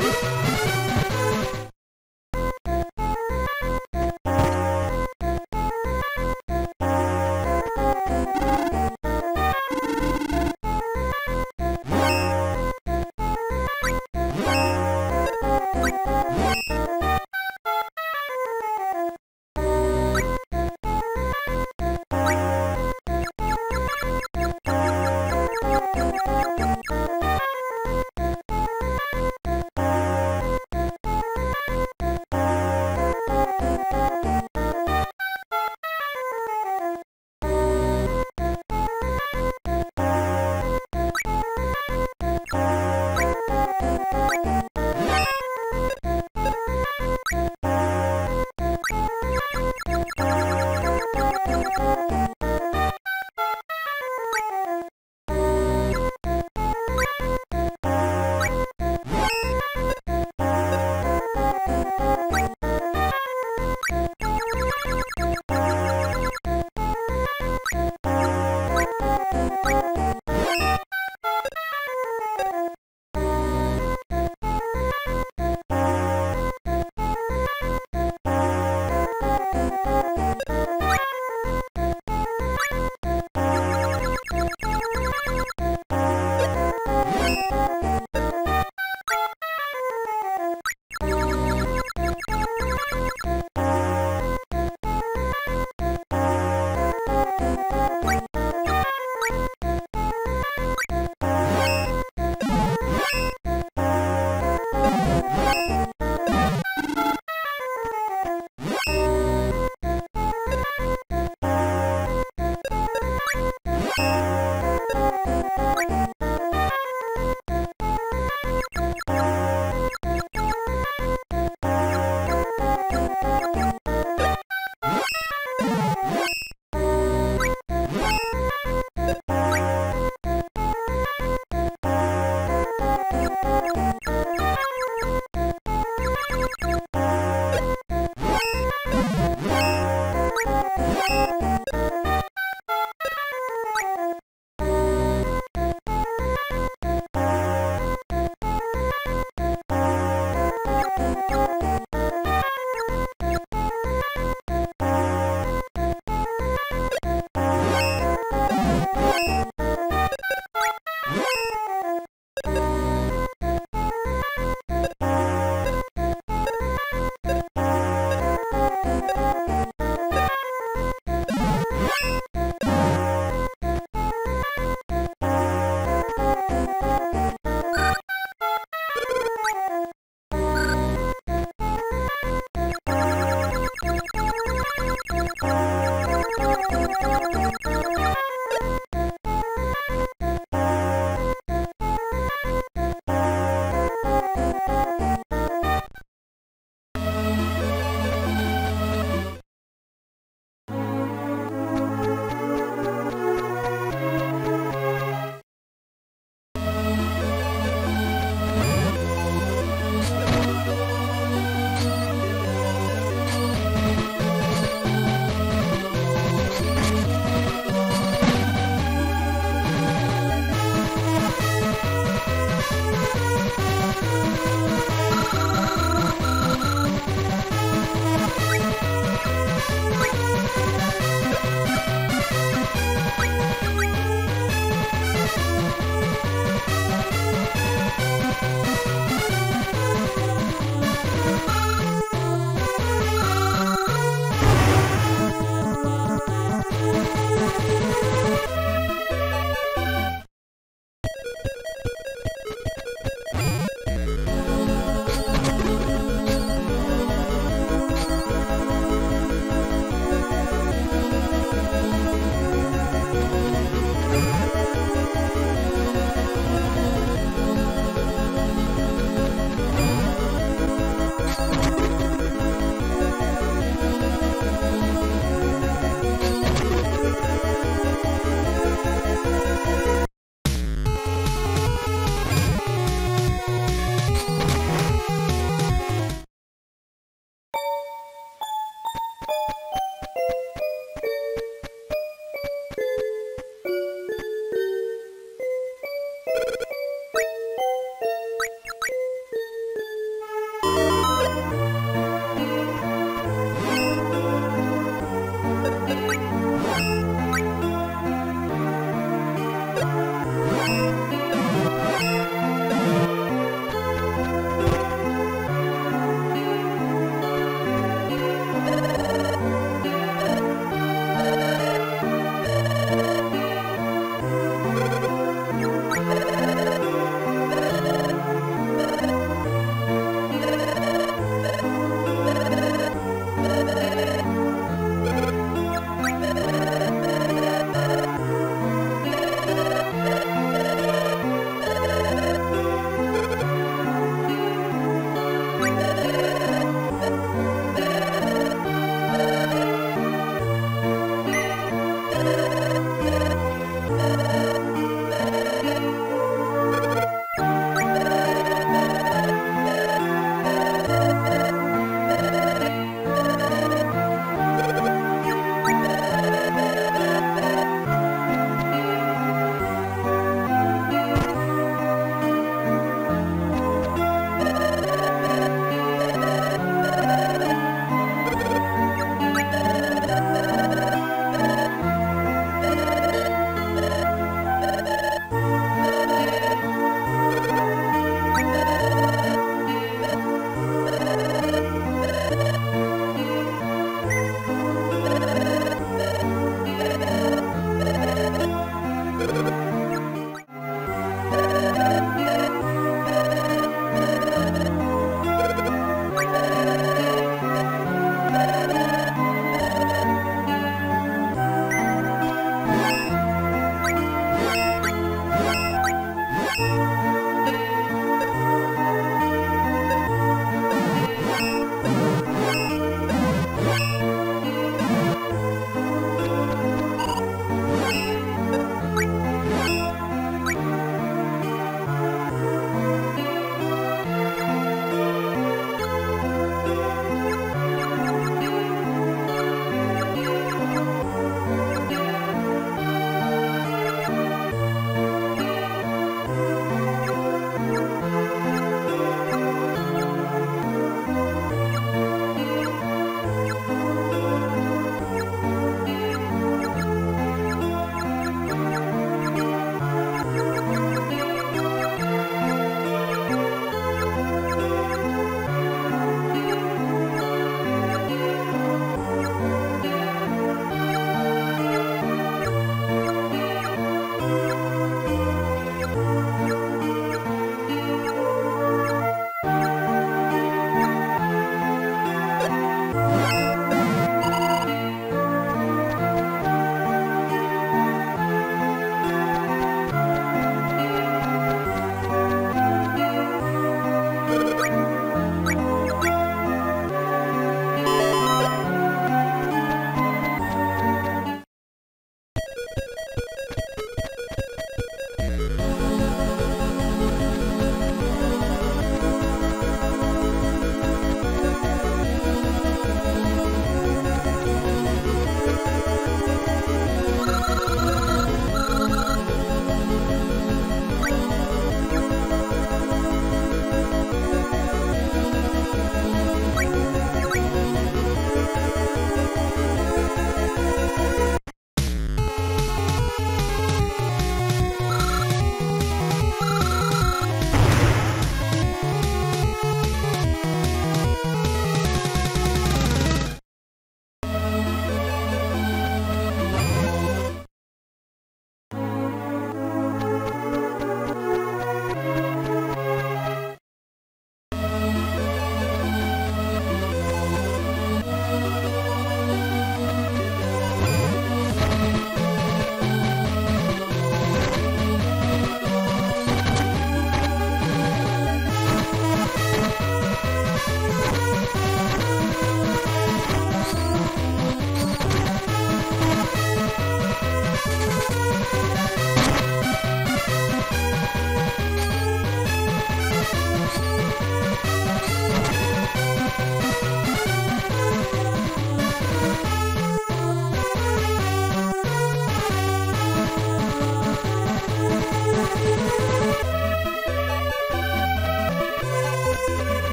Woohoo!